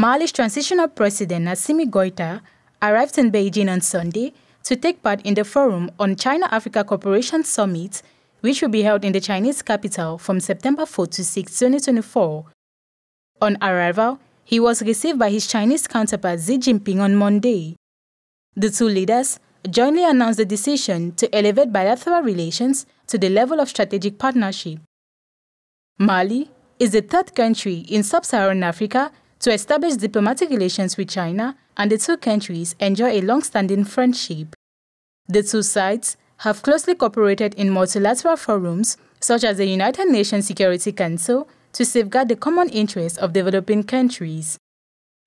Mali's transitional president Assimi Goita arrived in Beijing on Sunday to take part in the Forum on China-Africa Cooperation Summit, which will be held in the Chinese capital from September 4 to 6, 2024. On arrival, he was received by his Chinese counterpart Xi Jinping on Monday. The two leaders jointly announced the decision to elevate bilateral relations to the level of strategic partnership. Mali is the third country in sub-Saharan Africa to establish diplomatic relations with China, and the two countries enjoy a long-standing friendship. The two sides have closely cooperated in multilateral forums such as the United Nations Security Council to safeguard the common interests of developing countries.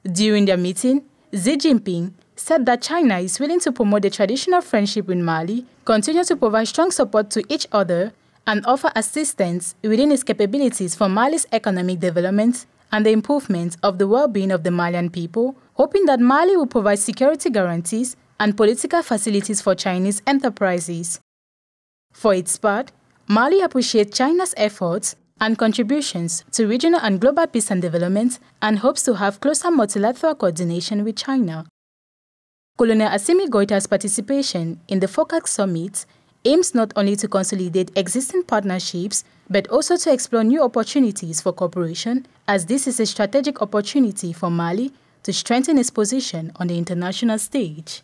During their meeting, Xi Jinping said that China is willing to promote the traditional friendship with Mali, continue to provide strong support to each other, and offer assistance within its capabilities for Mali's economic development and the improvement of the well-being of the Malian people, hoping that Mali will provide security guarantees and political facilities for Chinese enterprises. For its part, Mali appreciates China's efforts and contributions to regional and global peace and development and hopes to have closer multilateral coordination with China. Colonel Assimi Goita's participation in the FOCAC summit aims not only to consolidate existing partnerships, but also to explore new opportunities for cooperation, as this is a strategic opportunity for Mali to strengthen its position on the international stage.